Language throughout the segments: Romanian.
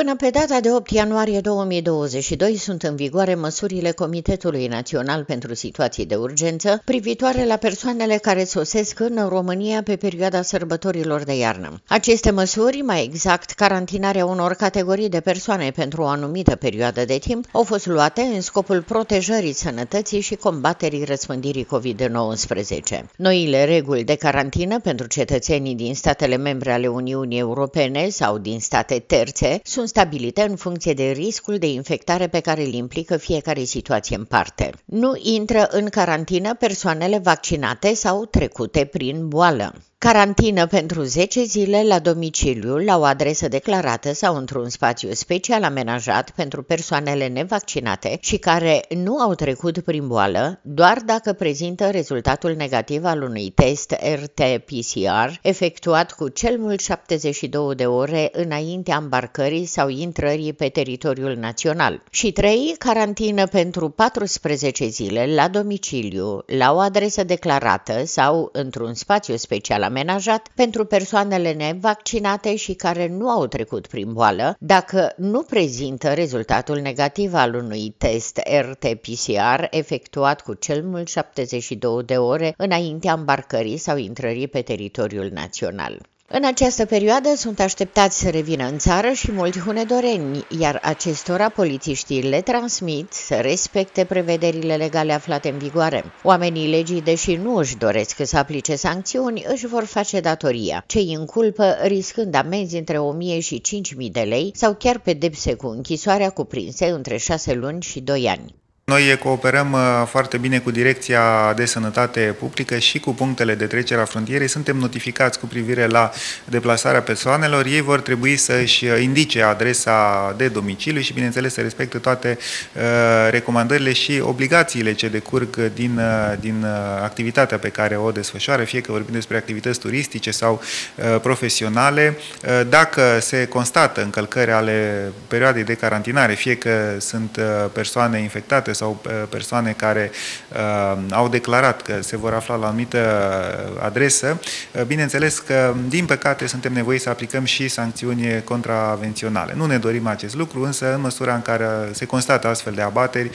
Până pe data de 8 ianuarie 2022 sunt în vigoare măsurile Comitetului Național pentru Situații de Urgență privitoare la persoanele care sosesc în România pe perioada sărbătorilor de iarnă. Aceste măsuri, mai exact carantinarea unor categorii de persoane pentru o anumită perioadă de timp, au fost luate în scopul protejării sănătății și combaterii răspândirii COVID-19. Noile reguli de carantină pentru cetățenii din statele membre ale Uniunii Europene sau din state terțe sunt sunt stabilite în funcție de riscul de infectare pe care îl implică fiecare situație în parte. Nu intră în carantină persoanele vaccinate sau trecute prin boală. Carantină pentru 10 zile la domiciliu, la o adresă declarată sau într-un spațiu special amenajat pentru persoanele nevaccinate și care nu au trecut prin boală, doar dacă prezintă rezultatul negativ al unui test RT-PCR efectuat cu cel mult 72 de ore înaintea îmbarcării sau intrării pe teritoriul național. Și 3. Carantină pentru 14 zile la domiciliu, la o adresă declarată sau într-un spațiu special amenajat pentru persoanele nevaccinate și care nu au trecut prin boală, dacă nu prezintă rezultatul negativ al unui test RT-PCR efectuat cu cel mult 72 de ore înaintea îmbarcării sau intrării pe teritoriul național. În această perioadă sunt așteptați să revină în țară și mulți hunedoreni, iar acestora polițiștii le transmit să respecte prevederile legale aflate în vigoare. Oamenii legii, deși nu își doresc să aplice sancțiuni, își vor face datoria. Cei inculpă riscând amenzi între 1000 și 5000 de lei sau chiar pedepse cu închisoarea cuprinse între 6 luni și 2 ani. Noi cooperăm uh, foarte bine cu Direcția de Sănătate Publică și cu punctele de trecere a frontierei. Suntem notificați cu privire la deplasarea persoanelor. Ei vor trebui să-și indice adresa de domiciliu și, bineînțeles, să respecte toate uh, recomandările și obligațiile ce decurg din, uh, din activitatea pe care o desfășoară, fie că vorbim despre activități turistice sau profesionale. Dacă se constată încălcări ale perioadei de carantinare, fie că sunt persoane infectate sau uh, persoane care uh, au declarat că se vor afla la o anumită uh, adresă, bineînțeles că, din păcate, suntem nevoiți să aplicăm și sancțiuni contravenționale. Nu ne dorim acest lucru, însă, în măsura în care se constată astfel de abateri,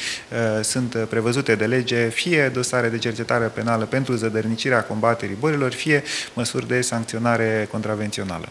sunt prevăzute de lege fie dosare de cercetare penală pentru zădărnicirea combaterii bolilor, fie măsuri de sancționare contravențională.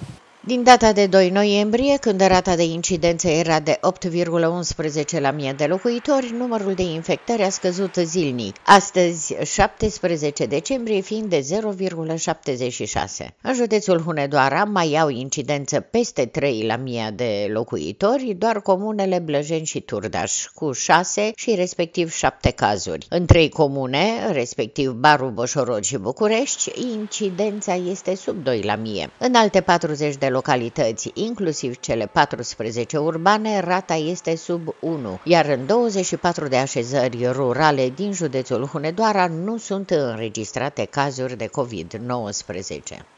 Din data de 2 noiembrie, când rata de incidență era de 8,11 la mie de locuitori, numărul de infectări a scăzut zilnic. Astăzi, 17 decembrie, fiind de 0,76. În județul Hunedoara mai au incidență peste 3 la mie de locuitori, doar comunele Blăjeni și Turdaș, cu 6 și respectiv 7 cazuri. În trei comune, respectiv Baru, Boșorod și București, incidența este sub 2 la mie. În alte 40 de locuitori, localități, inclusiv cele 14 urbane, rata este sub 1, iar în 24 de așezări rurale din județul Hunedoara nu sunt înregistrate cazuri de COVID-19.